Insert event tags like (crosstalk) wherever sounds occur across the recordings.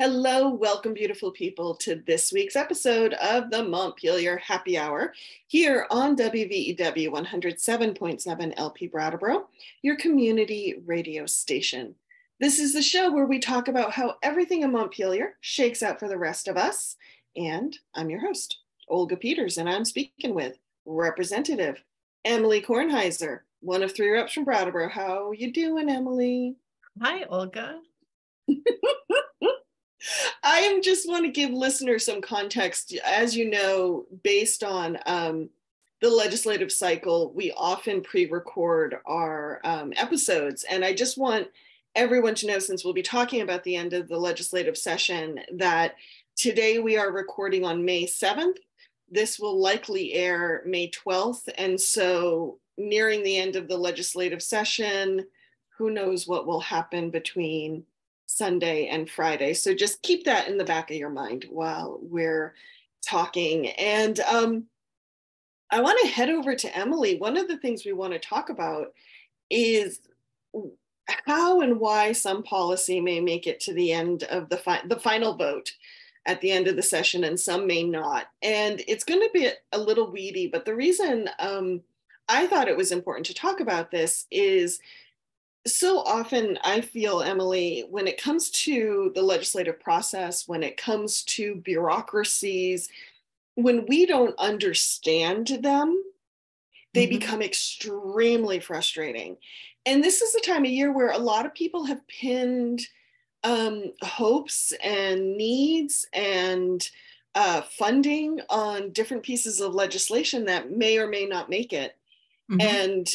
Hello, welcome, beautiful people, to this week's episode of the Montpelier Happy Hour here on WVEW 107.7 LP Brattleboro, your community radio station. This is the show where we talk about how everything in Montpelier shakes out for the rest of us. And I'm your host, Olga Peters, and I'm speaking with Representative Emilie Kornheiser, one of three reps from Brattleboro. How you doing, Emilie? Hi, Olga. (laughs) I just want to give listeners some context. As you know, based on um, the legislative cycle, we often pre-record our um, episodes, and I just want everyone to know, since we'll be talking about the end of the legislative session, that today we are recording on May seventh. This will likely air May twelfth, and so nearing the end of the legislative session, who knows what will happen between Sunday and Friday. So just keep that in the back of your mind while we're talking. And um, I want to head over to Emilie. One of the things we want to talk about is how and why some policy may make it to the end of the, fi- the final vote at the end of the session and some may not. And it's going to be a little weedy, but the reason um, I thought it was important to talk about this is so often I feel, Emilie, when it comes to the legislative process, when it comes to bureaucracies, when we don't understand them, they mm-hmm. become extremely frustrating. And this is a time of year where a lot of people have pinned um, hopes and needs and uh, funding on different pieces of legislation that may or may not make it. Mm-hmm. And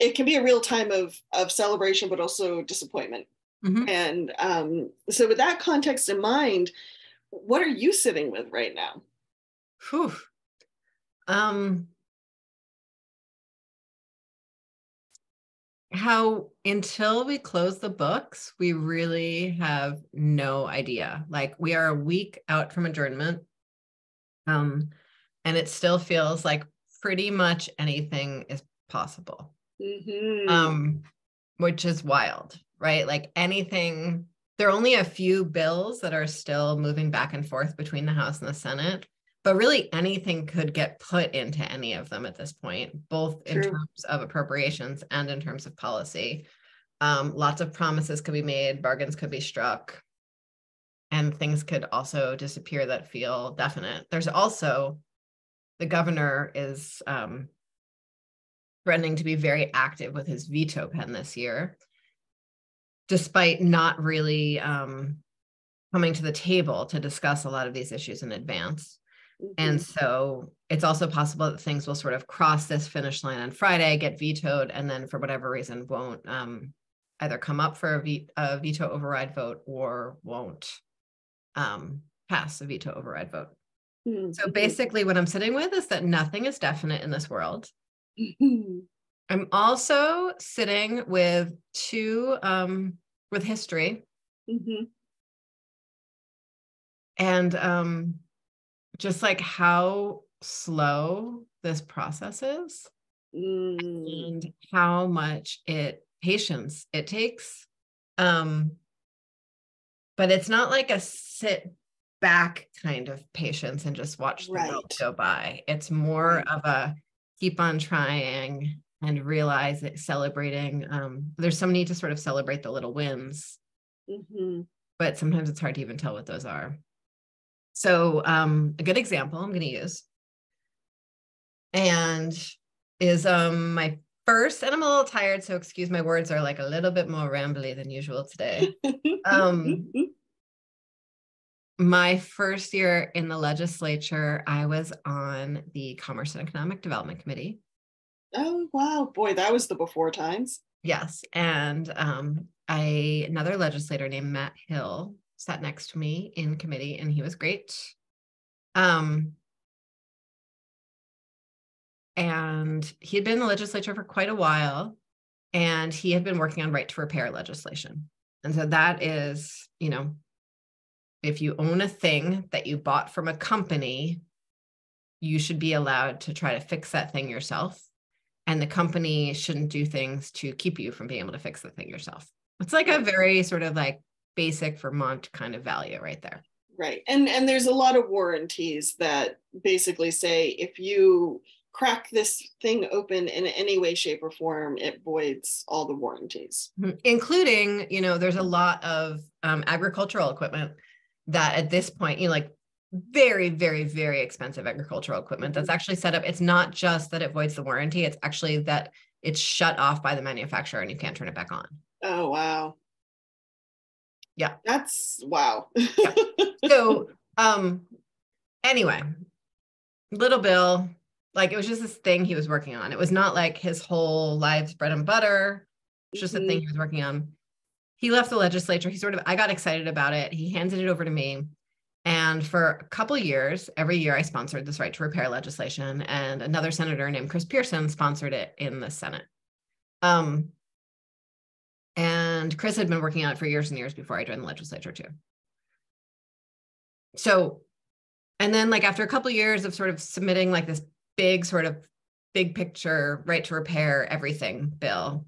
it can be a real time of of celebration but also disappointment. Mm-hmm. and um, so with that context in mind what are you sitting with right now? Whew. um how until we close the books we really have no idea. Like we are a week out from adjournment. Um and it still feels like pretty much anything is possible mm-hmm. um, which is wild, right? Like anything, there are only a few bills that are still moving back and forth between the House and the Senate, but really anything could get put into any of them at this point, both True. in terms of appropriations and in terms of policy. Um, lots of promises could be made, bargains could be struck, and things could also disappear that feel definite. There's also the governor is um, threatening to be very active with his veto pen this year, despite not really um, coming to the table to discuss a lot of these issues in advance. Mm-hmm. And so it's also possible that things will sort of cross this finish line on Friday, get vetoed, and then for whatever reason won't um, either come up for a, ve- a, veto override vote or won't um, pass a veto override vote. Mm-hmm. So basically, what I'm sitting with is that nothing is definite in this world. (clears throat) I'm also sitting with two um, with history. Mm-hmm. And um, just like how slow this process is mm. and how much it patience it takes. Um, but it's not like a sit back kind of patience and just watch the right. world go by. It's more of a keep on trying and realize that celebrating um, there's some need to sort of celebrate the little wins. Mm-hmm. but sometimes it's hard to even tell what those are. So um, a good example i'm going to use and is um, my first and i'm a little tired so excuse my words are like a little bit more rambly than usual today. (laughs) Um, my first year in the legislature, I was on the Commerce and Economic Development Committee. Oh wow, boy, that was the before times. Yes, and um, I another legislator named Matt Hill sat next to me in committee, and he was great. Um, and he had been in the legislature for quite a while, and he had been working on right to repair legislation. And so that is, you know, if you own a thing that you bought from a company, you should be allowed to try to fix that thing yourself. And the company shouldn't do things to keep you from being able to fix the thing yourself. It's like a very sort of like basic Vermont kind of value right there. Right. And and there's a lot of warranties that basically say if you crack this thing open in any way shape or form it voids all the warranties mm-hmm. including you know there's a lot of um, agricultural equipment that at this point you know like very very very expensive agricultural equipment that's mm-hmm. actually set up it's not just that it voids the warranty it's actually that it's shut off by the manufacturer and you can't turn it back on oh wow yeah that's wow yeah. so um anyway little bill like it was just this thing he was working on. It was not like his whole life's bread and butter. It's just mm-hmm. a thing he was working on. He left the legislature. He sort of, I got excited about it. He handed it over to me. And for a couple years, every year I sponsored this right to repair legislation. And another senator named Chris Pearson sponsored it in the Senate. Um, and Chris had been working on it for years and years before I joined the legislature too. So, and then like after a couple years of sort of submitting like this big sort of big picture right to repair everything bill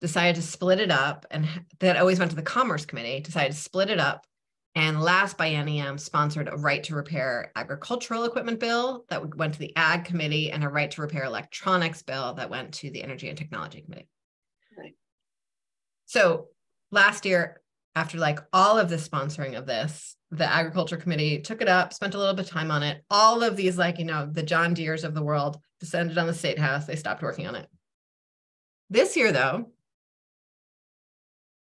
decided to split it up and that always went to the commerce committee decided to split it up and last biennium sponsored a right to repair agricultural equipment bill that went to the ag committee and a right to repair electronics bill that went to the energy and technology committee right so last year after like all of the sponsoring of this the agriculture committee took it up, spent a little bit of time on it. All of these, like, you know, the John Deeres of the world descended on the state house. They stopped working on it. This year, though,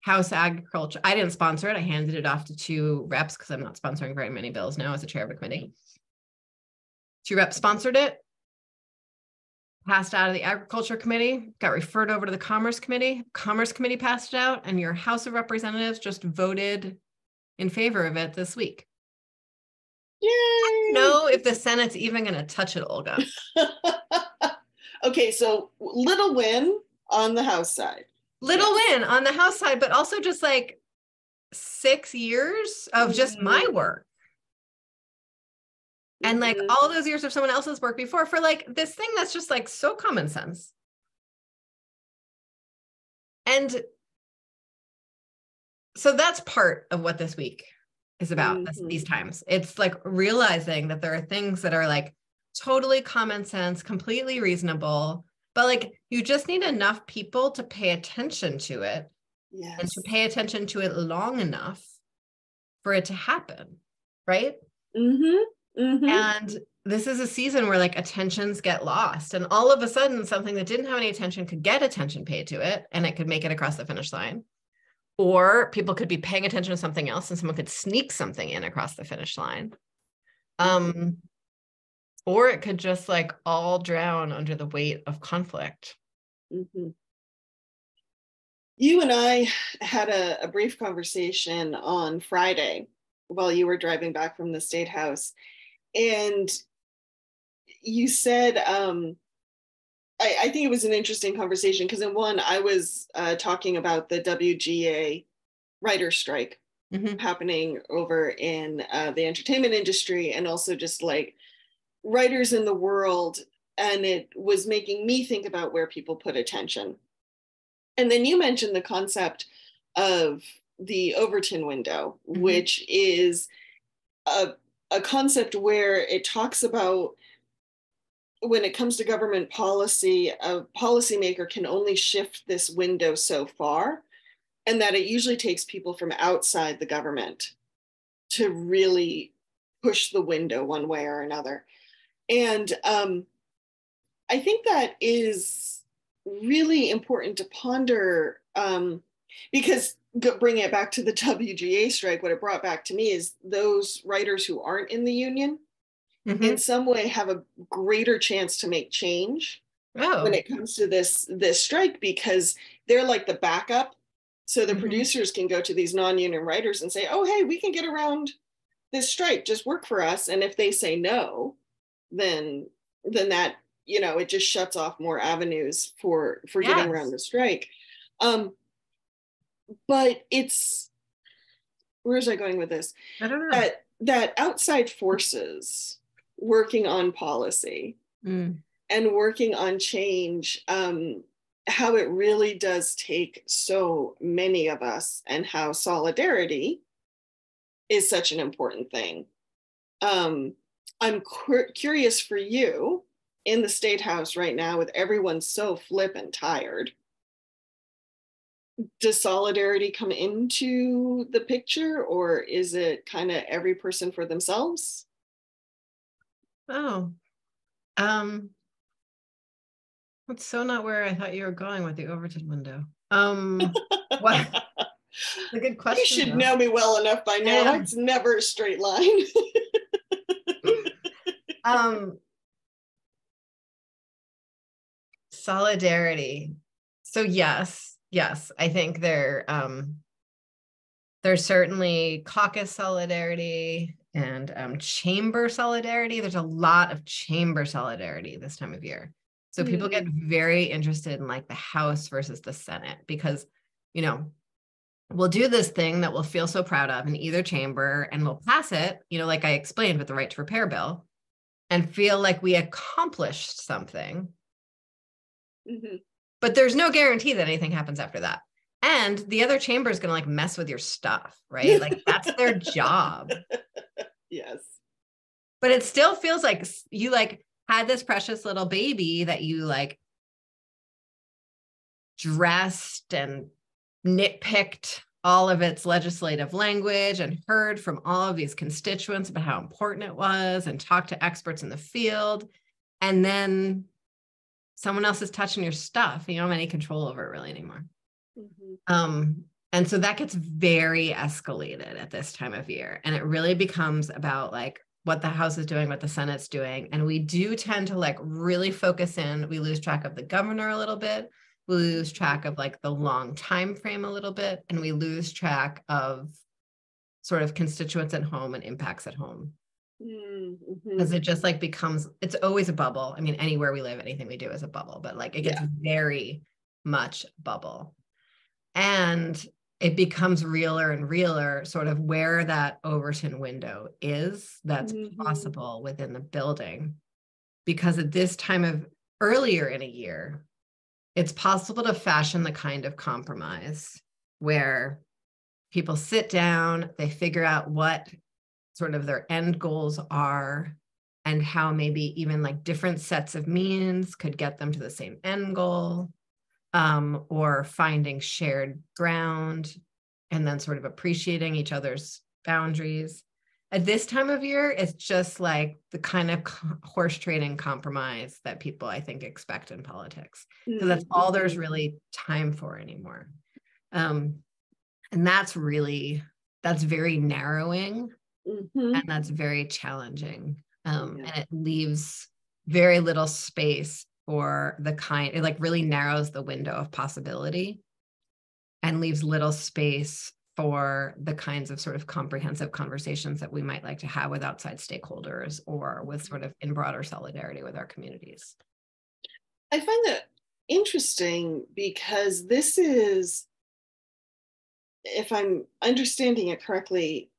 House Agriculture, I didn't sponsor it. I handed it off to two reps because I'm not sponsoring very many bills now as a chair of a committee. Two reps sponsored it, passed out of the Agriculture Committee, got referred over to the Commerce Committee. Commerce Committee passed it out, and your House of Representatives just voted in favor of it this week. Yay! know if the Senate's even going to touch it, Olga. (laughs) okay, so little win on the House side. Little win on the House side, but also just like six years of just mm-hmm. my work. And like mm-hmm. all those years of someone else's work before for like this thing that's just like so common sense. And so that's part of what this week is about mm-hmm. this, these times it's like realizing that there are things that are like totally common sense completely reasonable but like you just need enough people to pay attention to it yes. and to pay attention to it long enough for it to happen right mm-hmm. Mm-hmm. and this is a season where like attentions get lost and all of a sudden something that didn't have any attention could get attention paid to it and it could make it across the finish line or people could be paying attention to something else and someone could sneak something in across the finish line um or it could just like all drown under the weight of conflict mm-hmm. you and i had a, a brief conversation on friday while you were driving back from the state house and you said um I, I think it was an interesting conversation because in one, I was uh, talking about the WGA writer strike mm-hmm. happening over in uh, the entertainment industry and also just like writers in the world. And it was making me think about where people put attention. And then you mentioned the concept of the Overton window, mm-hmm. which is a, a concept where it talks about when it comes to government policy, a policymaker can only shift this window so far, and that it usually takes people from outside the government to really push the window one way or another. And um, I think that is really important to ponder um, because bringing it back to the (laughs) WGA strike, what it brought back to me is those writers who aren't in the union mm-hmm. in some way have a greater chance to make change oh. when it comes to this this strike because they're like the backup so the mm-hmm. producers can go to these non-union writers and say oh hey we can get around this strike just work for us and if they say no then then that you know it just shuts off more avenues for for yes. getting around the strike um but it's where's i going with this i don't know that that outside forces working on policy mm. and working on change um, how it really does take so many of us and how solidarity is such an important thing. Um, I'm cu- curious for you in the state house right now with everyone so flip and tired. Does solidarity come into the picture or is it kind of every person for themselves? Oh, um, that's so not where I thought you were going with the Overton window. Um, (laughs) what? a good question. You should though. know me well enough by now. It's never a straight line. (laughs) um, solidarity. So yes, yes, I think there um, there's certainly caucus solidarity and um, chamber solidarity. There's a lot of chamber solidarity this time of year. So people get mm. very interested in like the House versus the Senate because, you know, we'll do this thing that we'll feel so proud of in either chamber and we'll pass it, you know, like I explained with the right to repair bill and feel like we accomplished something. Mm-hmm. But there's no guarantee that anything happens after that. And the other chamber is going to like mess with your stuff, right? Like that's their (laughs) job. Yes. But it still feels like you like had this precious little baby that you like dressed and nitpicked all of its legislative language and heard from all of these constituents about how important it was and talked to experts in the field. And then someone else is touching your stuff. You don't have any control over it really anymore. Mm-hmm. Um, and so that gets very escalated at this time of year. And it really becomes about like what the House is doing, what the Senate's doing. And we do tend to like really focus in. We lose track of the governor a little bit. We lose track of like the long time frame a little bit. And we lose track of sort of constituents at home and impacts at home. Mm-hmm. Because it just like becomes, it's always a bubble. I mean, anywhere we live, anything we do is a bubble, but like it gets yeah. very much bubble. And it becomes realer and realer sort of where that Overton window is that's mm-hmm. possible within the building. Because at this time of earlier in a year, it's possible to fashion the kind of compromise where people sit down, they figure out what sort of their end goals are and how maybe even like different sets of means could get them to the same end goal um, or finding shared ground and then sort of appreciating each other's boundaries. At this time of year, it's just like the kind of horse trading compromise that people, I think, expect in politics. So mm-hmm. that's all there's really time for anymore. Um, and that's really, that's very narrowing mm-hmm. and that's very challenging. Um, yeah. And it leaves very little space for the kind it like really narrows the window of possibility and leaves little space for the kinds of sort of comprehensive conversations that we might like to have with outside stakeholders or with sort of in broader solidarity with our communities. I find that interesting because this is, if I'm understanding it correctly,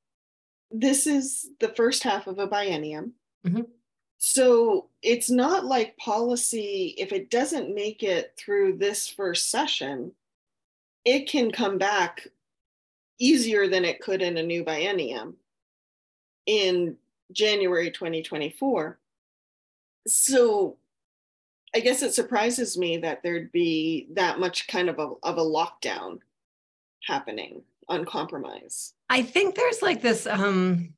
this is the first half of a biennium. Mm-hmm. So it's not like policy, if it doesn't make it through this first session, it can come back easier than it could in a new biennium in January 2024. So I guess it surprises me that there'd be that much kind of a, of a lockdown happening on compromise. I think there's like this um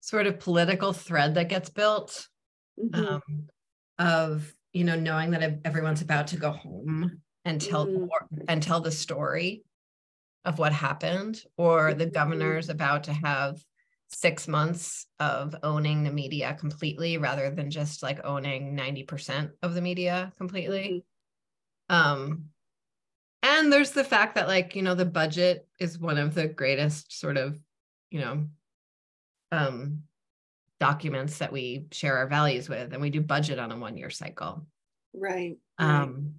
sort of political thread that gets built mm-hmm. um, of you know knowing that everyone's about to go home and tell mm-hmm. and tell the story of what happened or the mm-hmm. governor's about to have six months of owning the media completely rather than just like owning 90% of the media completely mm-hmm. um and there's the fact that like you know the budget is one of the greatest sort of you know um, documents that we share our values with, and we do budget on a one year cycle. Right. Um,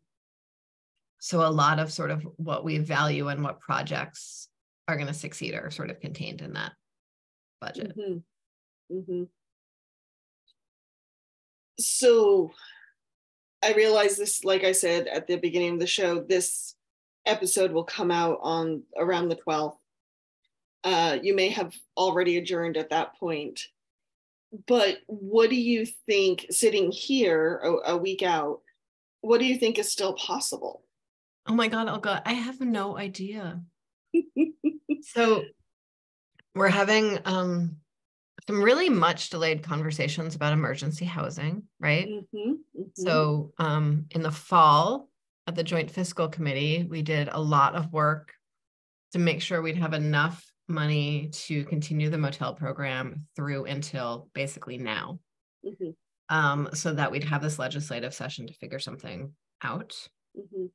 so a lot of sort of what we value and what projects are going to succeed are sort of contained in that budget. Mm-hmm. Mm-hmm. So I realize this, like I said at the beginning of the show, this episode will come out on around the 12th. Uh, you may have already adjourned at that point. But what do you think, sitting here a, a week out, what do you think is still possible? Oh my God, Olga, I have no idea. (laughs) so we're having um, some really much delayed conversations about emergency housing, right? Mm-hmm, mm-hmm. So um, in the fall at the Joint Fiscal Committee, we did a lot of work to make sure we'd have enough money to continue the motel program through until basically now. Mm-hmm. Um, so that we'd have this legislative session to figure something out. Mm-hmm.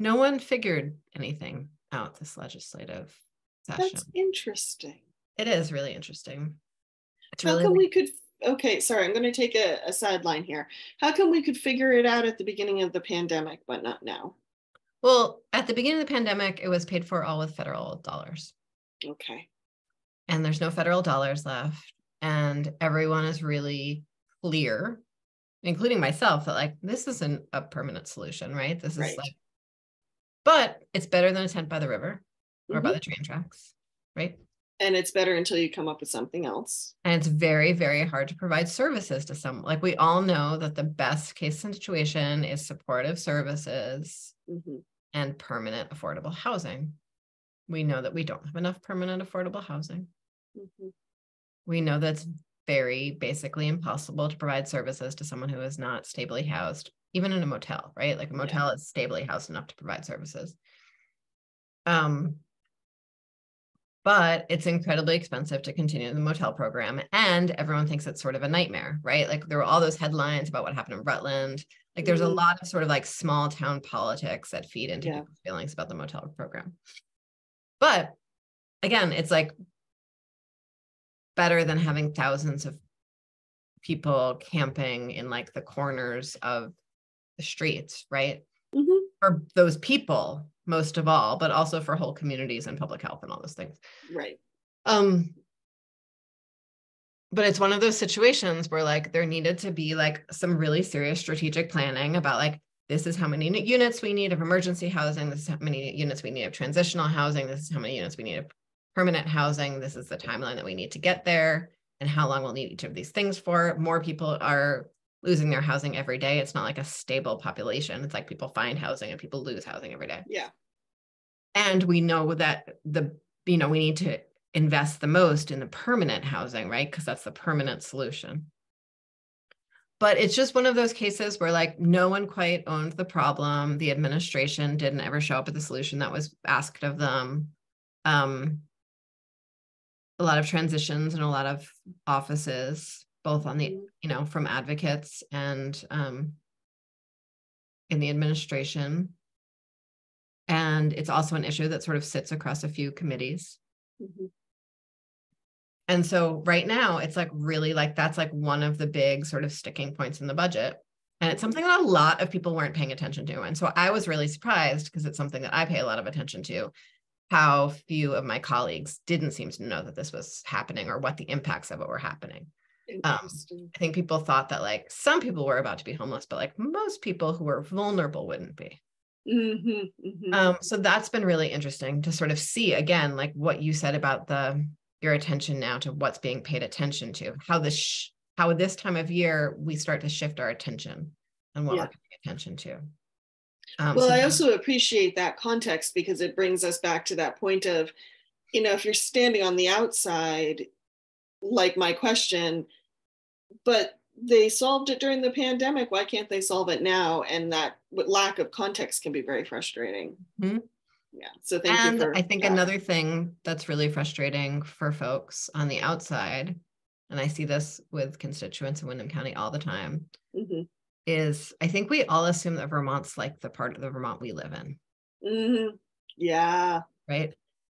No one figured anything out this legislative session. That's interesting. It is really interesting. It's How really come we could okay, sorry, I'm going to take a, a sideline here. How come we could figure it out at the beginning of the pandemic, but not now? Well, at the beginning of the pandemic, it was paid for all with federal dollars. Okay. And there's no federal dollars left. And everyone is really clear, including myself, that like this isn't a permanent solution, right? This is right. like, but it's better than a tent by the river or mm-hmm. by the train tracks, right? and it's better until you come up with something else and it's very very hard to provide services to some like we all know that the best case situation is supportive services mm-hmm. and permanent affordable housing we know that we don't have enough permanent affordable housing mm-hmm. we know that's very basically impossible to provide services to someone who is not stably housed even in a motel right like a motel yeah. is stably housed enough to provide services um but it's incredibly expensive to continue the motel program and everyone thinks it's sort of a nightmare right like there were all those headlines about what happened in rutland like there's mm-hmm. a lot of sort of like small town politics that feed into yeah. people's feelings about the motel program but again it's like better than having thousands of people camping in like the corners of the streets right mm-hmm. for those people most of all, but also for whole communities and public health and all those things. Right. Um, but it's one of those situations where like there needed to be like some really serious strategic planning about like this is how many units we need of emergency housing this is how many units we need of transitional housing this is how many units we need of permanent housing this is the timeline that we need to get there and how long we'll need each of these things for more people are losing their housing every day. It's not like a stable population. It's like people find housing and people lose housing every day. Yeah. And we know that the, you know, we need to invest the most in the permanent housing, right? Because that's the permanent solution. But it's just one of those cases where, like, no one quite owned the problem. The administration didn't ever show up with the solution that was asked of them. Um, a lot of transitions and a lot of offices both on the mm-hmm. you know from advocates and um, in the administration. And it's also an issue that sort of sits across a few committees. Mm-hmm. and so right now it's like really like that's like one of the big sort of sticking points in the budget. And it's something that a lot of people weren't paying attention to. And so i was really surprised because it's something that i pay a lot of attention to how few of my colleagues didn't seem to know that this was happening or what the impacts of it were happening um, I think people thought that like some people were about to be homeless, but like most people who were vulnerable wouldn't be. Mm-hmm, mm-hmm. Um, so that's been really interesting to sort of see again, like what you said about the your attention now to what's being paid attention to, how this sh- how this time of year we start to shift our attention and what yeah. we're paying attention to. Um, well, so I also appreciate that context because it brings us back to that point of, you know, if you're standing on the outside, like my question, but they solved it during the pandemic. Why can't they solve it now? And that lack of context can be very frustrating. Mm-hmm. Yeah. So thank and you. For, I think another thing that's really frustrating for folks on the outside, and I see this with constituents in Windham County all the time, mm-hmm. is I think we all assume that Vermont's like the part of the Vermont we live in. Mm-hmm. Yeah. Right.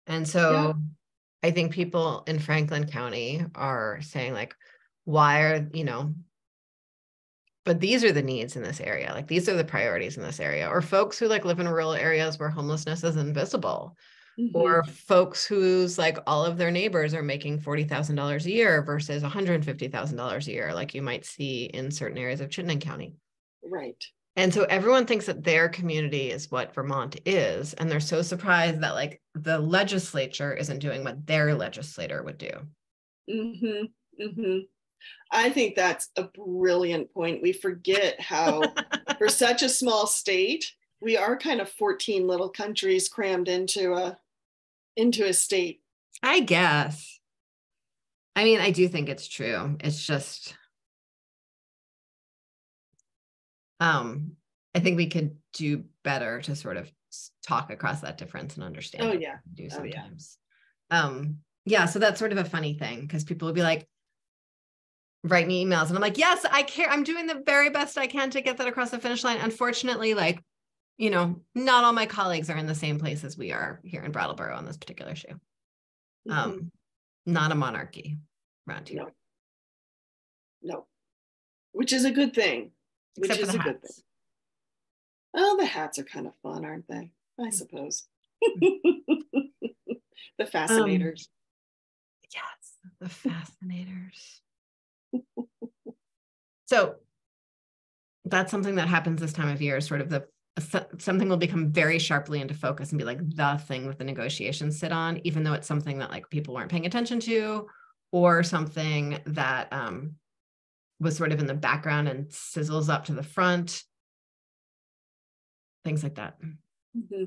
And so yeah. I think people in Franklin County are saying, like, why are you know but these are the needs in this area like these are the priorities in this area or folks who like live in rural areas where homelessness is invisible mm-hmm. or folks whose like all of their neighbors are making $40,000 a year versus $150,000 a year like you might see in certain areas of Chittenden County right And so everyone thinks that their community is what Vermont is. And they're so surprised that like the legislature isn't doing what their legislator would do. Mm-hmm. Mm-hmm. I think that's a brilliant point. We forget how, (laughs) for such a small state, we are kind of 14 little countries crammed into a into a state. I guess. I mean, I do think it's true. It's just um I think we could do better to sort of talk across that difference and understand. Oh yeah. Do sometimes. Oh, yeah. Um yeah, so that's sort of a funny thing because people will be like, write me emails and I'm like, yes, I care. I'm doing the very best I can to get that across the finish line. Unfortunately, like you know, not all my colleagues are in the same place as we are here in Brattleboro on this particular issue. Mm-hmm. Um, not a monarchy around here. No. no. Which is a good thing. Which Except is a hats. good thing. Oh, the hats are kind of fun, aren't they? I mm. suppose. (laughs) the fascinators. Um, yes, the fascinators. So that's something that happens this time of year, sort of the something will become very sharply into focus and be like the thing that the negotiations sit on, even though it's something that like people weren't paying attention to, or something that um, was sort of in the background and sizzles up to the front. Things like that. Mm-hmm.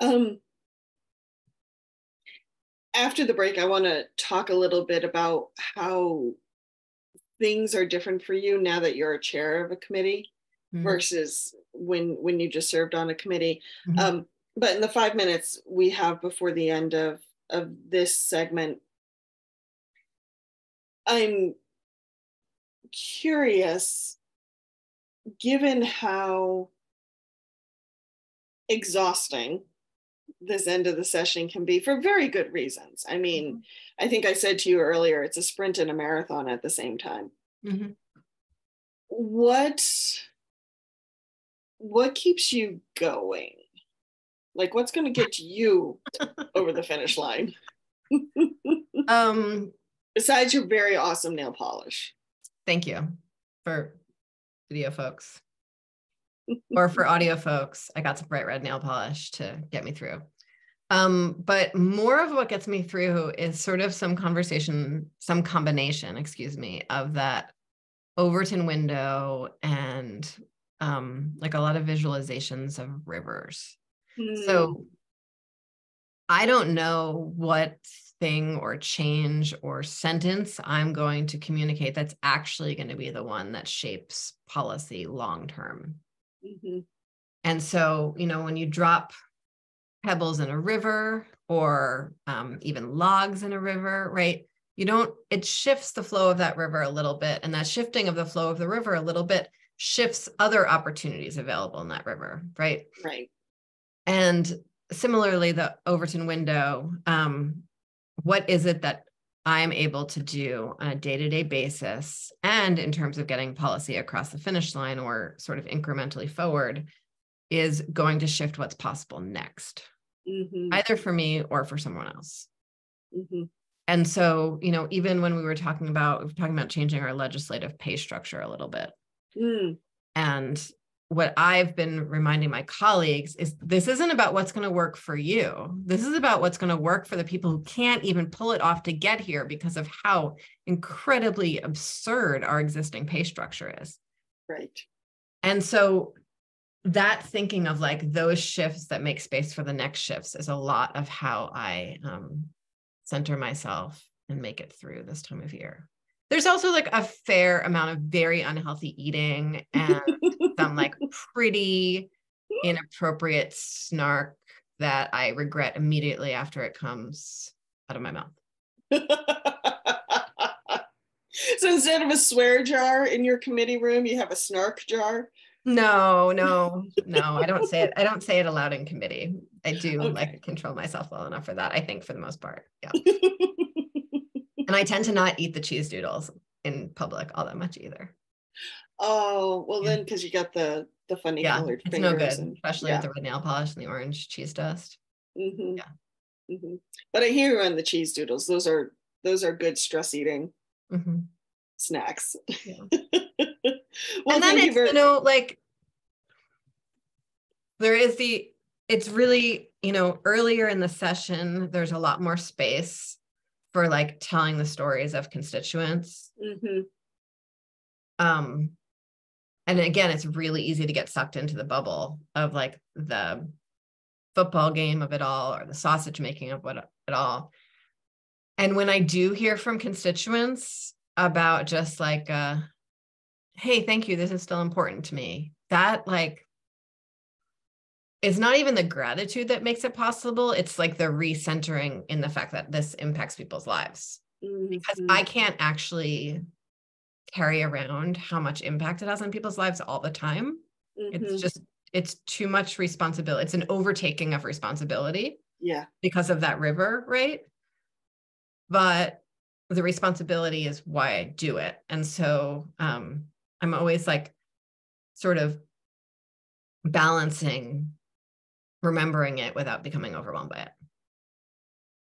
Um, after the break, I want to talk a little bit about how things are different for you now that you're a chair of a committee mm-hmm. versus when when you just served on a committee. Mm-hmm. Um, but in the five minutes we have before the end of of this segment, I'm curious, given how exhausting this end of the session can be for very good reasons. I mean, mm-hmm. I think I said to you earlier, it's a sprint and a marathon at the same time. Mm-hmm. What what keeps you going? Like what's going to get you over the finish line? (laughs) um besides your very awesome nail polish. Thank you for video folks. Or for audio folks, I got some bright red nail polish to get me through. Um, but more of what gets me through is sort of some conversation, some combination, excuse me, of that Overton window and um, like a lot of visualizations of rivers. Mm. So hmm. I don't know what thing or change or sentence I'm going to communicate that's actually going to be the one that shapes policy long term. Mm-hmm. And so, you know, when you drop pebbles in a river or um, even logs in a river, right? You don't, it shifts the flow of that river a little bit. And that shifting of the flow of the river a little bit shifts other opportunities available in that river, right? Right. And similarly, the Overton window, um, what is it that I'm able to do on a day to day basis and in terms of getting policy across the finish line or sort of incrementally forward is going to shift what's possible next, mm-hmm. either for me or for someone else. Mm-hmm. And so, you know, even when we were talking about, we were talking about changing our legislative pay structure a little bit, Mm. And what I've been reminding my colleagues is this isn't about what's going to work for you. This is about what's going to work for the people who can't even pull it off to get here because of how incredibly absurd our existing pay structure is. Right. And so that thinking of like those shifts that make space for the next shifts is a lot of how I um, center myself and make it through this time of year there's also like a fair amount of very unhealthy eating and some like (laughs) pretty inappropriate snark that I regret immediately after it comes out of my mouth. (laughs) so instead of a swear jar in your committee room, you have a snark jar. No, no, (laughs) no. I don't say it. I don't say it aloud in committee. I do okay. like control myself well enough for that. I think for the most part. Yeah. And I tend to not eat the cheese doodles in public all that much either. Oh, well yeah. then because you got the the funny yeah, colored it's no good, and, especially yeah. with the red nail polish and the orange cheese dust. Mm-hmm. Yeah. Mm-hmm. But I hear you on the cheese doodles. Those are those are good stress eating mm-hmm. snacks. Yeah. (laughs) well, and then it's, very- you know, like there is the, it's really, you know, earlier in the session, there's a lot more space for like telling the stories of constituents. Mm-hmm. Um, and again, it's really easy to get sucked into the bubble of like the football game of it all or the sausage making of what it all. And when I do hear from constituents about just like, uh, hey, thank you, this is still important to me, that like it's not even the gratitude that makes it possible. It's like the recentering in the fact that this impacts people's lives. Mm-hmm. Because I can't actually carry around how much impact it has on people's lives all the time. Mm-hmm. It's just, it's too much responsibility. It's an overtaking of responsibility. Yeah. Because of that river, right? But the responsibility is why I do it. And so um, I'm always like sort of balancing remembering it without becoming overwhelmed by it.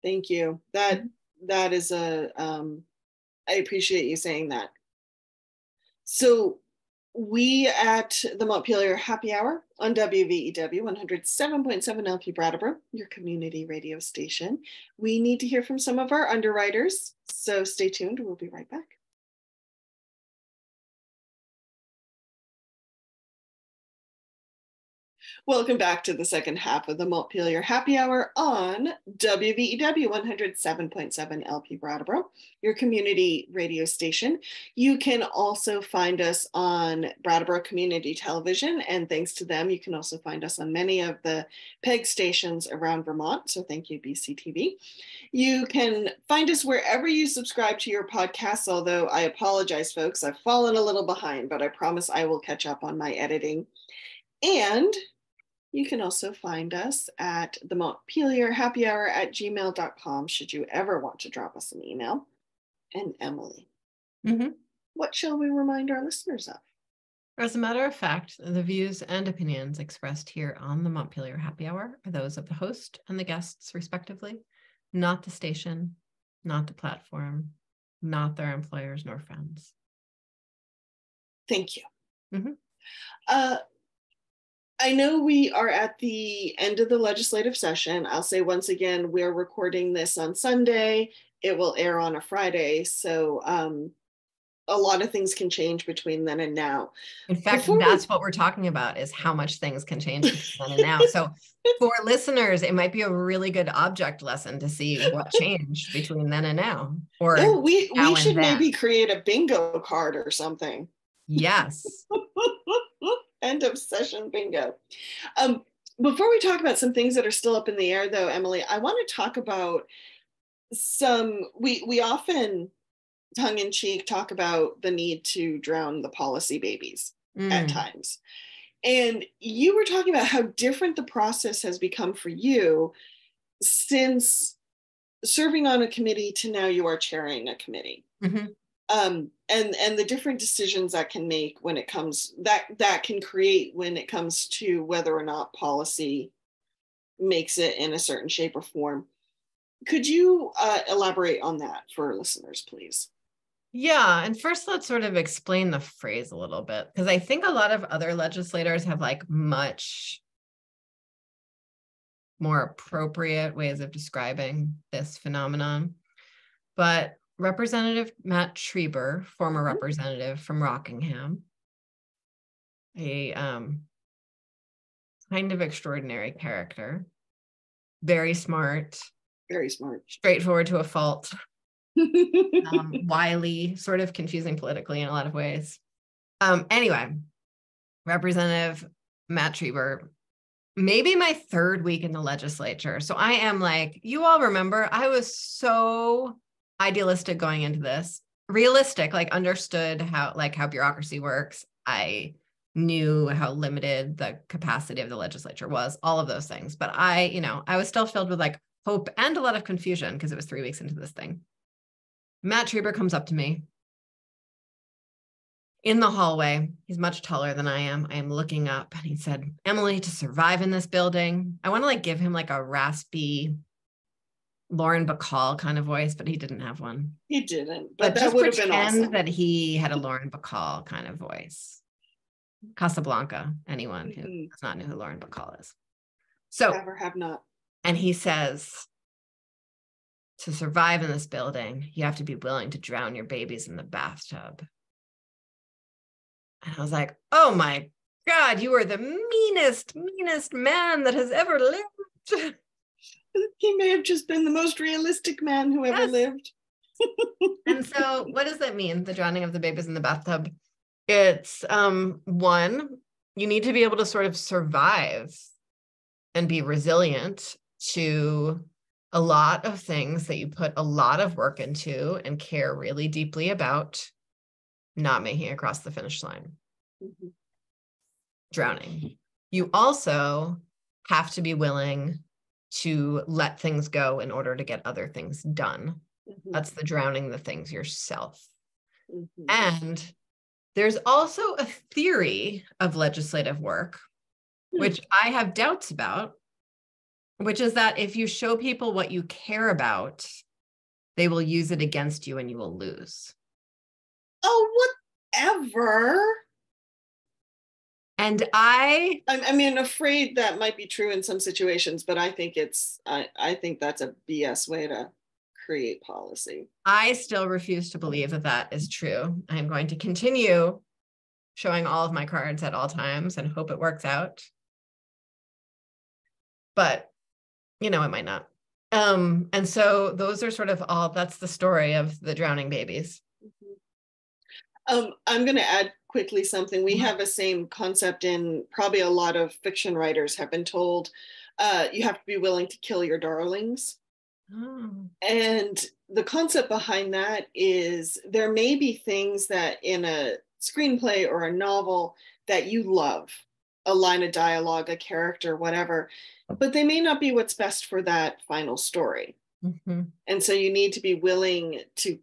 Thank you. That mm-hmm. that is a um I appreciate you saying that. So we at the Montpelier Happy Hour on WVEW 107.7 LP Brattleboro, your community radio station. We need to hear from some of our underwriters, so stay tuned. We'll be right back. Welcome back to the second half of the Montpelier Happy Hour on WVEW 107.7 LP Brattleboro, your community radio station. You can also find us on Brattleboro Community Television, and thanks to them, you can also find us on many of the PEG stations around Vermont. So thank you, BCTV. You can find us wherever you subscribe to your podcasts, although I apologize, folks, I've fallen a little behind, but I promise I will catch up on my editing. And you can also find us at the Montpelier Happy Hour at gmail.com should you ever want to drop us an email. And Emilie, mm-hmm. what shall we remind our listeners of? As a matter of fact, the views and opinions expressed here on the Montpelier Happy Hour are those of the host and the guests, respectively, not the station, not the platform, not their employers nor friends. Thank you. Mm-hmm. Uh, I know we are at the end of the legislative session. I'll say once again, we're recording this on Sunday. It will air on a Friday. So um, a lot of things can change between then and now. In fact, Before that's we... what we're talking about is how much things can change between then and now. So for (laughs) listeners, it might be a really good object lesson to see what changed between then and now. Or we, we should maybe create a bingo card or something. Yes. (laughs) End of session bingo. Um, before we talk about some things that are still up in the air, though, Emilie, I want to talk about some. We we often, tongue in cheek, talk about the need to drown the policy babies mm. at times, and you were talking about how different the process has become for you since serving on a committee to now you are chairing a committee. Mm-hmm um, and and the different decisions that can make when it comes that that can create when it comes to whether or not policy makes it in a certain shape or form. Could you uh, elaborate on that for listeners, please? Yeah, and first let's sort of explain the phrase a little bit because I think a lot of other legislators have like much more appropriate ways of describing this phenomenon. But Representative Matt Trieber, former mm-hmm. representative from Rockingham, a um, kind of extraordinary character, very smart, very smart, straightforward to a fault, (laughs) um, wily, sort of confusing politically in a lot of ways. Um, anyway, Representative Matt Trieber, maybe my third week in the legislature. So I am like, you all remember, I was so idealistic going into this realistic like understood how like how bureaucracy works. I knew how limited the capacity of the legislature was all of those things. But i you know i was still filled with like hope and a lot of confusion because it was three weeks into this thing. Matt trieber comes up to me. In the hallway he's much taller than i am. I am looking up and he said emilie to survive in this building i want to like give him like a raspy Lauren Bacall kind of voice, but he didn't have one. He didn't. But, but that would have been awesome. that he had a Lauren Bacall kind of voice. Casablanca, anyone who Mhm. does not know who Lauren Bacall is. So, Never have not. and he says, to survive in this building, you have to be willing to drown your babies in the bathtub. And I was like, oh my God, you are the meanest, meanest man that has ever lived. (laughs) He may have just been the most realistic man who ever Yes. lived. (laughs) and so what does that mean the drowning of the babies in the bathtub it's um one you need to be able to sort of survive and be resilient to a lot of things that you put a lot of work into and care really deeply about not making it across the finish line Mhm. drowning you also have to be willing to let things go in order to get other things done Mhm. that's the drowning the things yourself. Mhm. And there's also a theory of legislative work, Hmm. which I have doubts about, which is that if you show people what you care about, they will use it against you and you will lose. Oh, whatever. And I, I, I mean, afraid that might be true in some situations, but I think it's, I, I think that's a BS way to create policy. I still refuse to believe that that is true. I'm going to continue showing all of my cards at all times and hope it works out. But, you know, it might not. Um, and so those are sort of all that's the story of the drowning babies. Um, I'm going to add quickly something. We Mhm. have a same concept in probably a lot of fiction writers have been told uh, you have to be willing to kill your darlings. Oh. And the concept behind that is there may be things that in a screenplay or a novel that you love, a line of dialogue, a character, whatever, but they may not be what's best for that final story. Mhm. And so you need to be willing to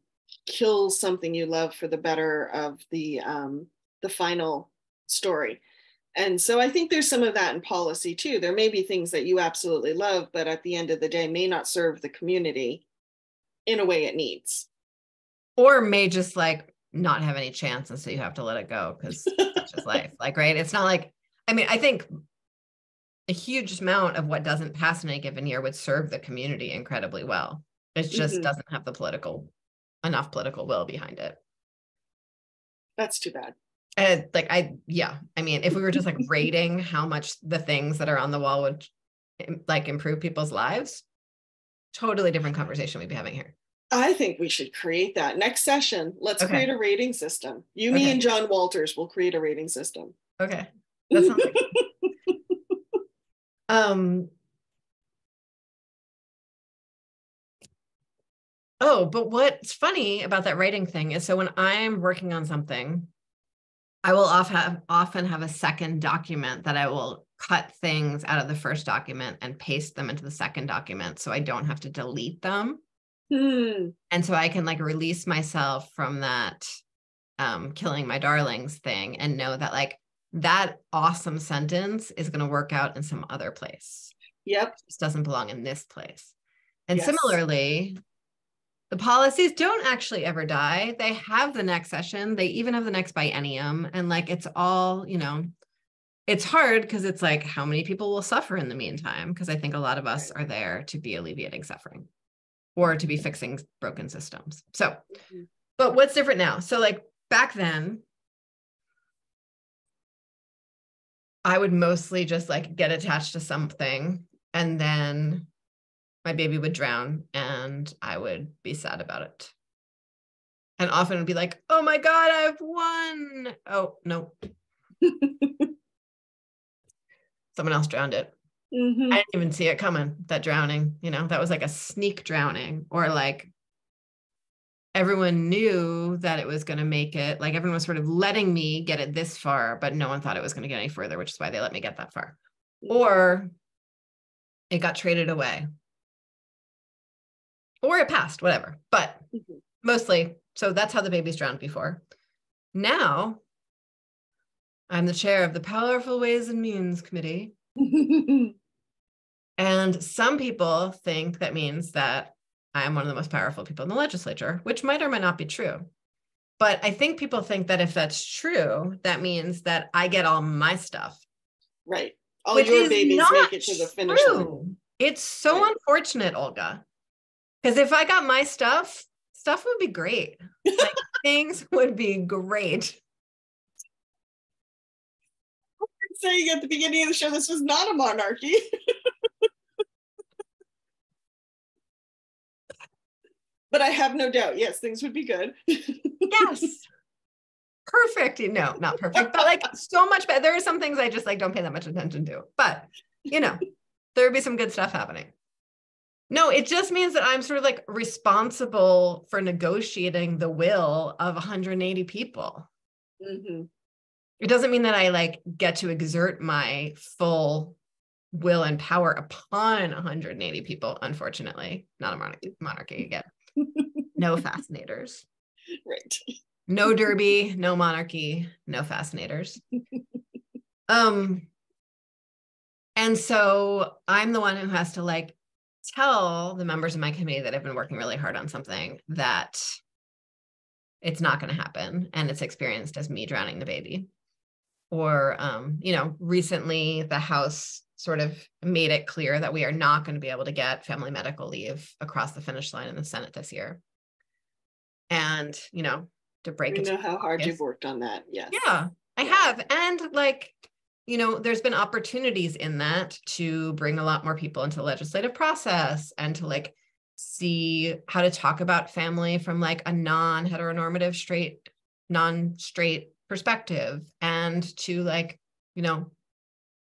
kill something you love for the better of the um, the final story. And so I think there's some of that in policy too. There may be things that you absolutely love, but at the end of the day may not serve the community in a way it needs. Or may just like not have any chance. And so you have to let it go because just life. (laughs) Like, right. It's not like, I mean, I think a huge amount of what doesn't pass in a given year would serve the community incredibly well. It just Mhm. doesn't have the political enough political will behind it. That's too bad. And like I yeah, I mean, if we were just like rating how much the things that are on the wall would like improve people's lives, totally different conversation we'd be having here. I think we should create that next session. Let's Okay. create a rating system. You, me, and John Walters will create a rating system. Okay. That sounds like (laughs) um Oh, but what's funny about that writing thing is so when I'm working on something, I will often have, often have a second document that I will cut things out of the first document and paste them into the second document so I don't have to delete them. Hmm. And so I can like release myself from that um killing my darlings thing and know that like that awesome sentence is going to work out in some other place. Yep. This doesn't belong in this place. And Yes. similarly, the policies don't actually ever die. They have the next session. They even have the next biennium. And like it's all, you know, it's hard because it's like how many people will suffer in the meantime? Because I think a lot of us are there to be alleviating suffering or to be fixing broken systems. So, Mhm. but what's different now? So, like back then, I would mostly just like get attached to something and then my baby would drown and I would be sad about it. And often would be like, oh my God, I've won. Oh, no. (laughs) Someone else drowned it. Mhm. I didn't even see it coming, that drowning, you know, that was like a sneak drowning or like everyone knew that it was going to make it. Like everyone was sort of letting me get it this far, but no one thought it was going to get any further, which is why they let me get that far. Or it got traded away. Or it passed, whatever. But Mhm. mostly, so that's how the babies drowned before. Now, I'm the chair of the Powerful Ways and Means Committee. (laughs) And some people think that means that I'm one of the most powerful people in the legislature, which might or might not be true. but I think people think that if that's true, that means that I get all my stuff. Right. All your babies make it to the finish true. line. It's so right. unfortunate, Olga. Because if I got my stuff, stuff would be great. Like, (laughs) things would be great. (laughs) saying at the beginning of the show this was not a monarchy. (laughs) but I have no doubt, yes, things would be good. yes. Perfect. No, not perfect, but like so much better. There are some things I just like don't pay that much attention to, but you know, there would be some good stuff happening. No, it just means that I'm sort of like responsible for negotiating the will of 180 people. Mm-hmm it doesn't mean that I like get to exert my full will and power upon 180 people, unfortunately. Not a monarchy, monarchy again. (laughs) no fascinators. Right. No derby, no monarchy, no fascinators. (laughs) um and so I'm the one who has to like tell the members of my committee that I've been working really hard on something that it's not going to happen and it's experienced as me drowning the baby. Or um, you know recently the house sort of made it clear that we are not going to be able to get family medical leave across the finish line in the senate this year. And you know to break you know how hard you've worked on that yes. Yeah i have. And like you know there's been opportunities in that to bring a lot more people into the legislative process and to like see how to talk about family from like a non heteronormative straight non straight perspective and to like you know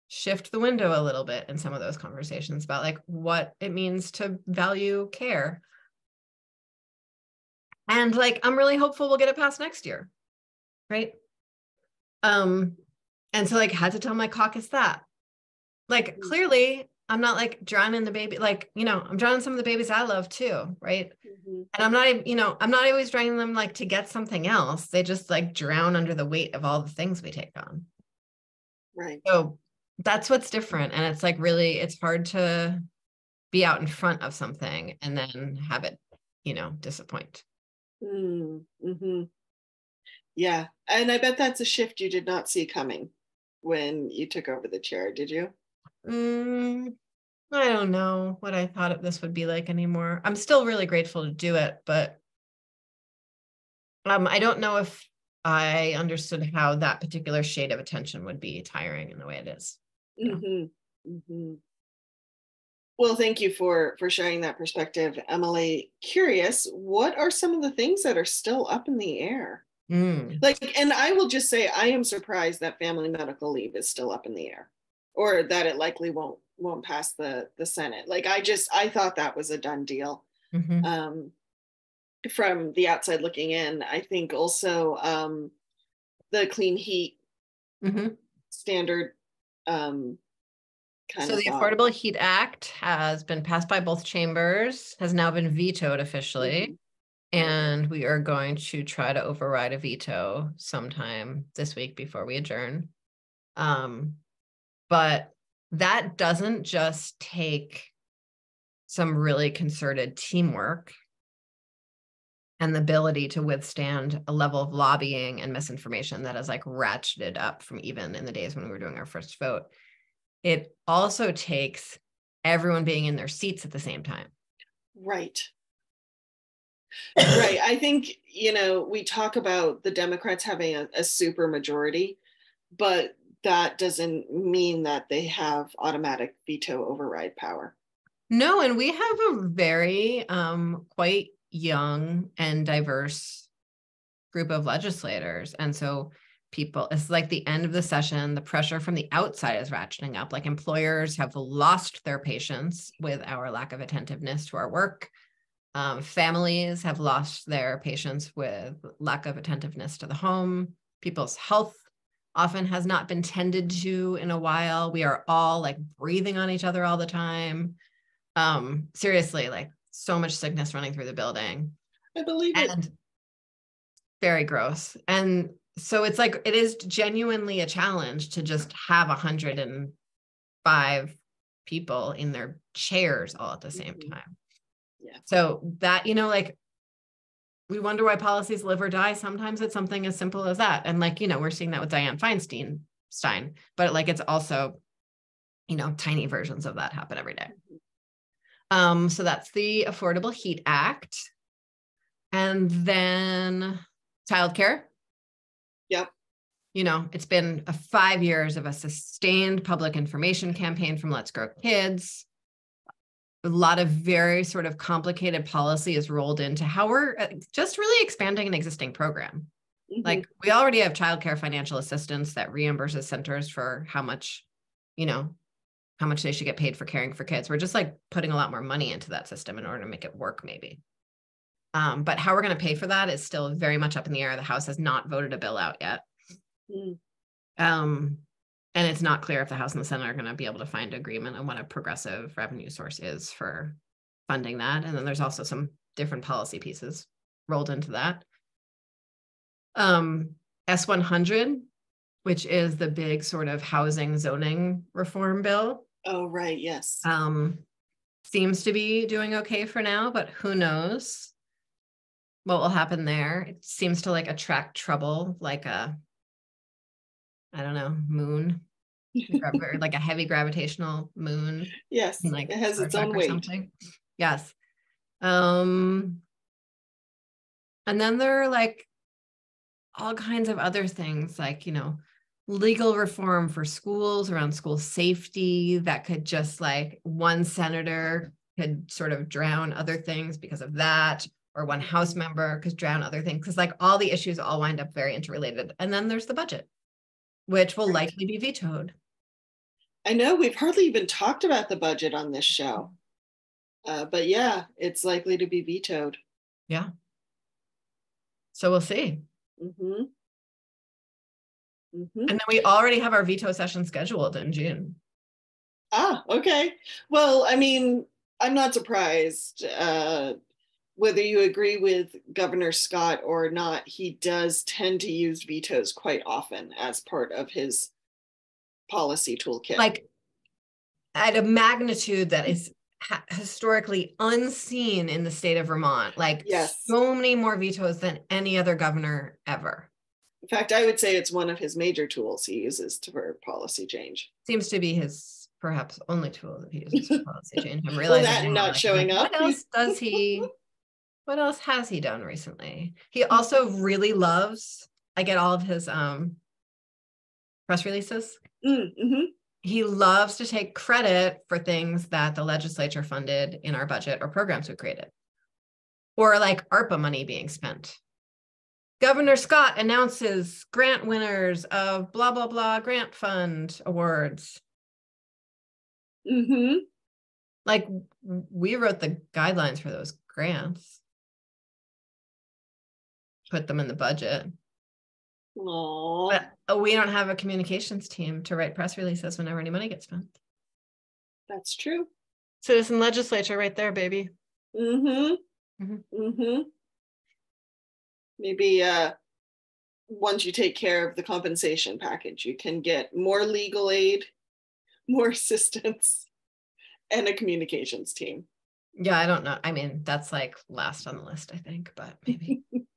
shift the window a little bit in some of those conversations about like what it means to value care. And like i'm really hopeful we'll get it passed next year right? Um and so like had to tell my caucus that like mm. clearly I'm not like drowning the baby, like, you know, I'm drowning some of the babies I love too, right? Mm-hmm. And I'm not, you know, I'm not always drowning them like to get something else. They just like drown under the weight of all the things we take on. Right. So that's what's different. And it's like really, it's hard to be out in front of something and then have it, you know, disappoint. Mm-hmm. Yeah. And I bet that's a shift you did not see coming when you took over the chair, did you? Mm, I don't know what I thought this would be like anymore. I'm still really grateful to do it, but um, I don't know if I understood how that particular shade of attention would be tiring in the way it is. Mm-hmm. Mm-hmm. Well, thank you for for sharing that perspective, Emilie. Curious, what are some of the things that are still up in the air? Mm. Like, and I will just say, I am surprised that family medical leave is still up in the air or that it likely won't won't pass the the Senate. Like I just I thought that was a done deal. Mm-hmm. Um, from the outside looking in, I think also um, the clean heat mm-hmm. standard. Um, so the thought. Affordable Heat Act has been passed by both chambers, has now been vetoed officially. Mm-hmm. And we are going to try to override a veto sometime this week before we adjourn. Um, but that doesn't just take some really concerted teamwork and the ability to withstand a level of lobbying and misinformation that has like ratcheted up from even in the days when we were doing our first vote. It also takes everyone being in their seats at the same time. Right. Right. I think, you know, we talk about the Democrats having a, a super majority, but that doesn't mean that they have automatic veto override power. No, and we have a very um, quite young and diverse group of legislators. And so people, it's like the end of the session, the pressure from the outside is ratcheting up. Like employers have lost their patience with our lack of attentiveness to our work. Um, families have lost their patience with lack of attentiveness to the home. People's health often has not been tended to in a while. We are all like breathing on each other all the time. Um, seriously, like so much sickness running through the building. I believe and it. Very gross. And so it's like it is genuinely a challenge to just have a hundred and five people in their chairs all at the same mm-hmm. time. Yeah. So that, you know, like we wonder why policies live or die. Sometimes it's something as simple as that. And like, you know, we're seeing that with Dianne Feinstein, Stein, but like it's also, you know, tiny versions of that happen every day. Um, so that's the Affordable Heat Act. And then childcare. Yep. You know, it's been a five years of a sustained public information campaign from Let's Grow Kids a lot of very sort of complicated policy is rolled into how we're uh, just really expanding an existing program. Mm-hmm. Like we already have childcare financial assistance that reimburses centers for how much, you know, how much they should get paid for caring for kids. We're just like putting a lot more money into that system in order to make it work, maybe. Um, but how we're going to pay for that is still very much up in the air. The House has not voted a bill out yet. Mm. Um, and it's not clear if the House and the Senate are going to be able to find agreement on what a progressive revenue source is for funding that. And then there's also some different policy pieces rolled into that. Um, S100, which is the big sort of housing zoning reform bill. Oh, right. Yes. Um, seems to be doing okay for now, but who knows what will happen there. It seems to like attract trouble, like a I don't know, moon, like a heavy gravitational moon. Yes, like it has its own weight. Something. Yes. Um, and then there are like all kinds of other things, like you know, legal reform for schools around school safety that could just like one senator could sort of drown other things because of that or one house member could drown other things because like all the issues all wind up very interrelated and then there's the budget which will likely be vetoed. I know we've hardly even talked about the budget on this show. Uh, but yeah, it's likely to be vetoed. Yeah. So we'll see. Mm-hmm. Mm-hmm. And then we already have our veto session scheduled in June. Ah, okay. Well, I mean, I'm not surprised. Uh, whether you agree with Governor Scott or not, he does tend to use vetoes quite often as part of his policy toolkit. Like at a magnitude that is ha- historically unseen in the state of Vermont. Like yes. so many more vetoes than any other governor ever. In fact, I would say it's one of his major tools he uses to, for policy change. Seems to be his perhaps only tool that he uses for policy (laughs) change. I'm realizing well, that not like, showing up. What else does he (laughs) what else has he done recently? He also really loves, I get all of his um press releases. Mm-hmm. He loves to take credit for things that the legislature funded in our budget or programs we created. Or like ARPA money being spent. Governor Scott announces grant winners of blah, blah, blah grant fund awards. Mm-hmm. Like we wrote the guidelines for those grants put them in the budget. Aww. But uh, we don't have a communications team to write press releases whenever any money gets spent. That's true. Citizen legislature right there, baby. Mm-hmm. Mm-hmm. mm-hmm. Maybe uh once you take care of the compensation package, you can get more legal aid, (laughs) more assistance, (laughs) and a communications team. Yeah, I don't know. I mean, that's like last on the list, I think, but maybe. (laughs)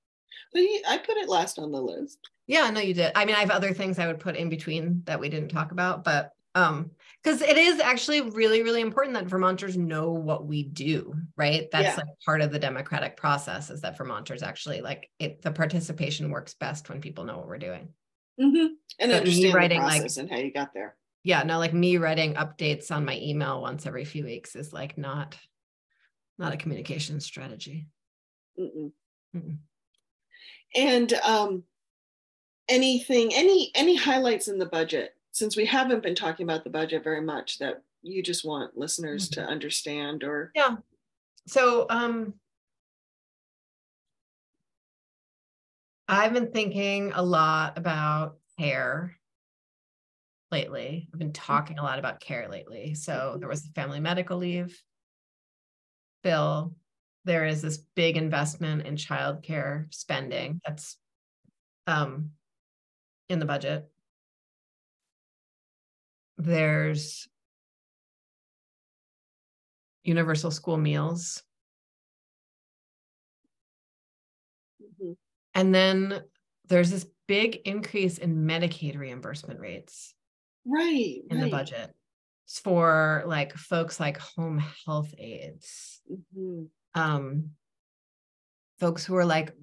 But he, I put it last on the list. Yeah, no, you did. I mean, I have other things I would put in between that we didn't talk about, but um, because it is actually really, really important that Vermonters know what we do, right? That's yeah. like part of the democratic process is that Vermonters actually like it. The participation works best when people know what we're doing. Mm-hmm. And but understand writing, the process like, and how you got there. Yeah, no, like me writing updates on my email once every few weeks is like not, not a communication strategy. Mm-mm. Mm-mm. And um, anything, any any highlights in the budget? Since we haven't been talking about the budget very much, that you just want listeners mm-hmm. to understand, or yeah. So um, I've been thinking a lot about care lately. I've been mm-hmm. talking a lot about care lately. So there was the family medical leave bill there is this big investment in childcare spending that's um, in the budget. There's universal school meals. And then there's this big increase in Medicaid reimbursement rates right in right. the budget it's for like folks like home health aides, Mhm. Um, folks who are like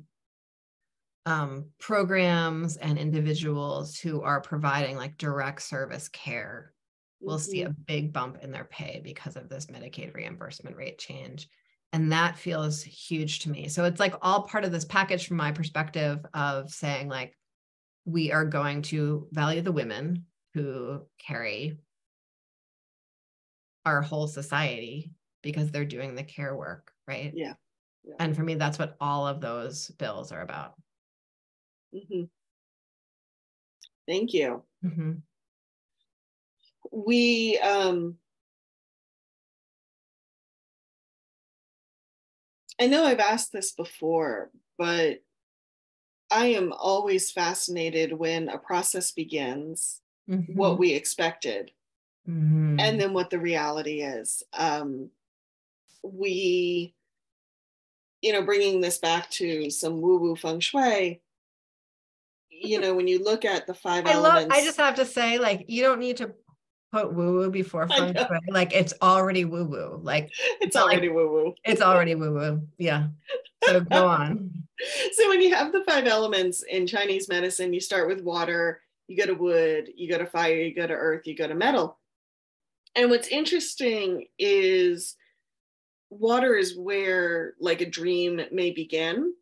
um, programs and individuals who are providing like direct service care will see Mhm. a big bump in their pay because of this Medicaid reimbursement rate change. And that feels huge to me. So it's like all part of this package from my perspective of saying, like, we are going to value the women who carry our whole society because they're doing the care work, right? Yeah. Yeah. And for me, that's what all of those bills are about. Mhm. Thank you. Mhm. We um I know I've asked this before, but I am always fascinated when a process begins, what Mhm. we expected, Mhm. and then what the reality is. Um, we, you know, bringing this back to some woo woo feng shui, you know, when you look at the five I love. elements, I just have to say, like, you don't need to put woo woo before feng shui. Like, it's already woo woo. Like, (laughs) it's like- already woo woo. it's already woo woo. Yeah. So (laughs) go on. so when you have the five elements in Chinese medicine, you start with water, you go to wood, you go to fire, you go to earth, you go to metal. And what's interesting is water is where like a dream may begin.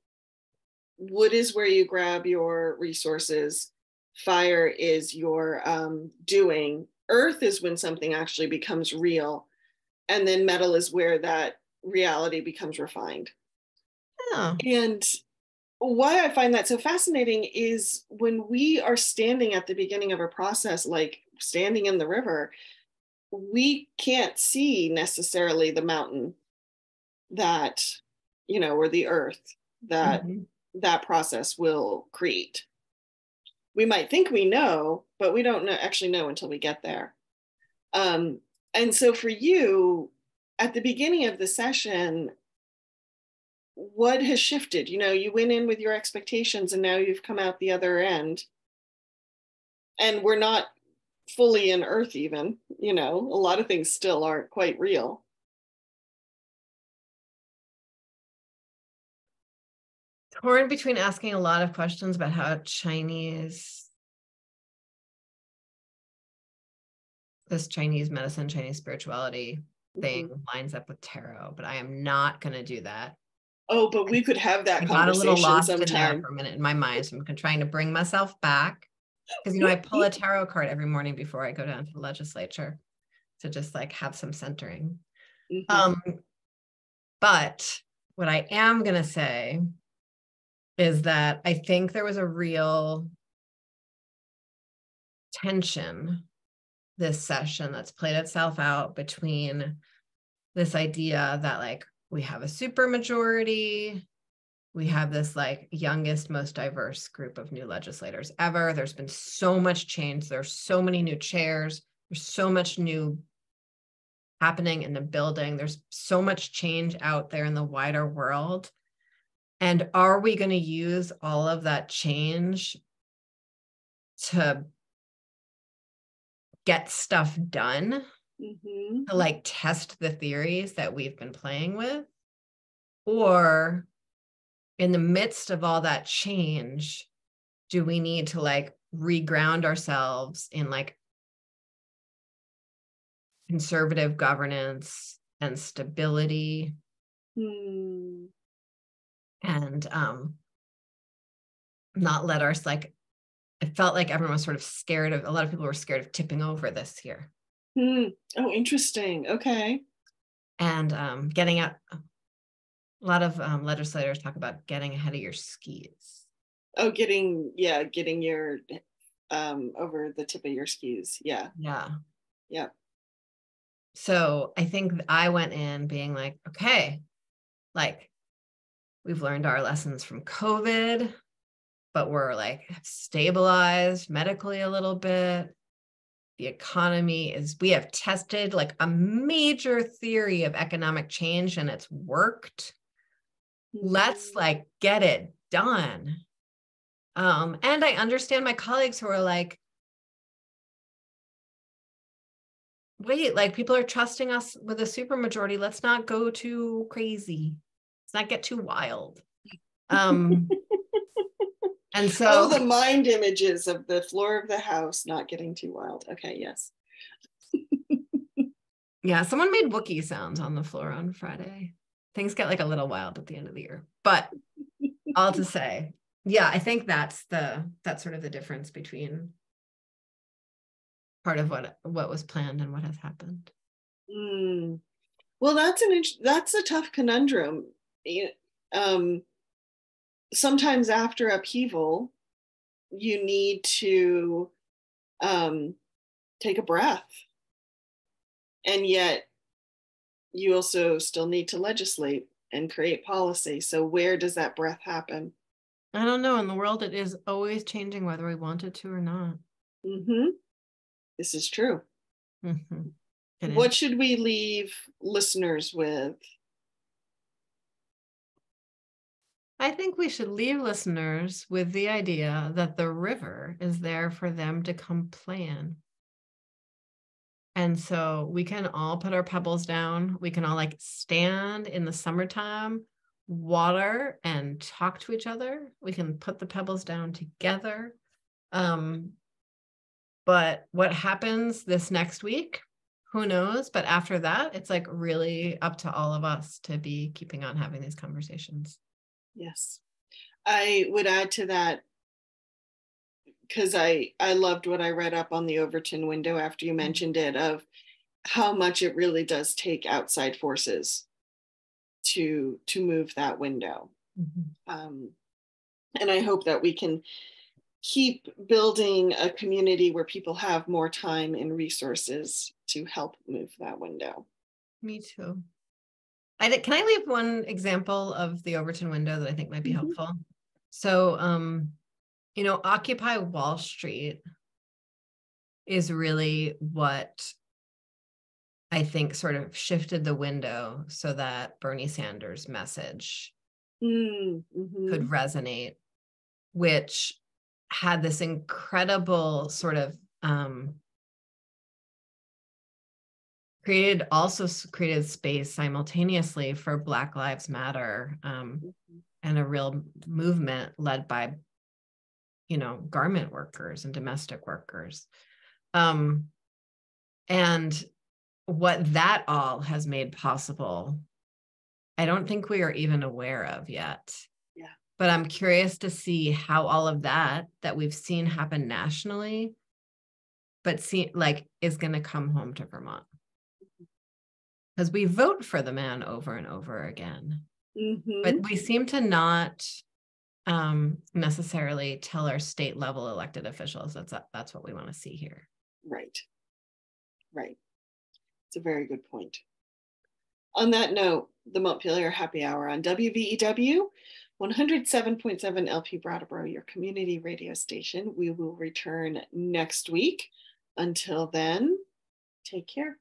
Wood is where you grab your resources. Fire is your um, doing. Earth is when something actually becomes real. And then metal is where that reality becomes refined. Oh. And why I find that so fascinating is when we are standing at the beginning of a process, like standing in the river, we can't see necessarily the mountain that, you know, or the earth that Mhm. that process will create. We might think we know, but we don't know, actually know until we get there. Um, and so for you, at the beginning of the session, what has shifted? You know, you went in with your expectations and now you've come out the other end. And we're not fully in Earth, even, you know, a lot of things still aren't quite real. Torn between asking a lot of questions about how Chinese this Chinese medicine, Chinese spirituality thing Mhm. lines up with tarot, but I am not going to do that. Oh, but we could have that I got a little conversation lost in there sometime. for a minute in my mind. So I'm trying to bring myself back because you know (laughs) I pull a tarot card every morning before I go down to the legislature to just like have some centering. Mhm. Um, but what I am gonna say is that I think there was a real tension this session that's played itself out between this idea that like we have a super majority we have this like youngest most diverse group of new legislators ever. There's been so much change. There's so many new chairs. There's so much new happening in the building. There's so much change out there in the wider world and are we going to use all of that change to get stuff done Mhm. to like test the theories that we've been playing with or in the midst of all that change do we need to like reground ourselves in like conservative governance and stability Hmm. And um not let us like it felt like everyone was sort of scared of a lot of people were scared of tipping over this year Hmm. Oh, interesting. Okay. and um getting out a lot of um, legislators talk about getting ahead of your skis Oh, getting yeah, getting your um over the tip of your skis. Yeah. yeah Yeah. so i think i went in being like okay like we've learned our lessons from covid but we're like stabilized medically a little bit the economy is we have tested like a major theory of economic change and it's worked let's Mhm. like get it done Um, and I understand my colleagues who are like, wait, like people are trusting us with a supermajority. Let's not go too crazy. Let's not get too wild. (laughs) Um, and (laughs) so oh, the mind images of the floor of the house not getting too wild. Okay, yes. (laughs) yeah, someone made Wookiee sounds on the floor on Friday. Things get like a little wild at the end of the year. But all to say, yeah, I think that's the that's sort of the difference between part of what what was planned and what has happened. Mm. Well, that's an that's a tough conundrum. Um, sometimes after upheaval, you need to um, take a breath, and yet you also still need to legislate and create policy. So where does that breath happen? I don't know. In the world, it is always changing whether we want it to or not. Mm-hmm. This is true. Mm-hmm. what is. should we leave listeners with? I think we should leave listeners with the idea that the river is there for them to come plan. And so we can all put our pebbles down. We can all like stand in the summertime, water, and talk to each other. We can put the pebbles down together. Um, but what happens this next week, who knows? But after that, it's like really up to all of us to be keeping on having these conversations. Yes. I would add to that because I I loved what I read up on the Overton window after you mm-hmm. mentioned it of how much it really does take outside forces to to move that window. Mm-hmm. Um, and I hope that we can keep building a community where people have more time and resources to help move that window. Me too. I can I leave one example of the Overton window that I think might be mm-hmm. helpful. So um, you know, Occupy Wall Street is really what I think sort of shifted the window so that Bernie Sanders' message mm-hmm. could resonate, which had this incredible sort of um, created also created space simultaneously for Black Lives Matter um, mm-hmm. and a real movement led by you know garment workers and domestic workers. Um, and what that all has made possible i don't think we are even aware of yet. Yeah. But i'm curious to see how all of that that we've seen happen nationally but see like is going to come home to vermont because we vote for the man over and over again mm-hmm. but we seem to not um, necessarily tell our state level elected officials that's that's what we want to see here. Right. Right. It's a very good point. On that note, the Montpelier Happy Hour on WVEW 107.7 LP Brattleboro, your community radio station. We will return next week. Until then, take care.